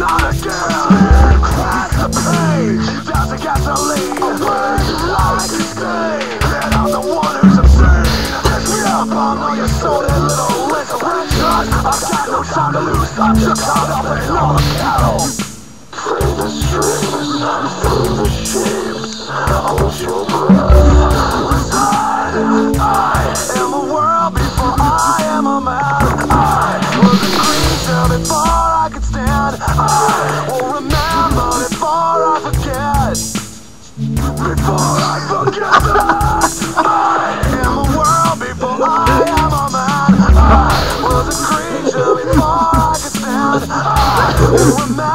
Not again. Crack the Down to gasoline I've got no time to lose I'm just caught up in all the cattle through the strings, through the shapes of your breath. I am a world before I am a man. I was a creature before I could stand. I will remember before I forget. Before I forget Oh,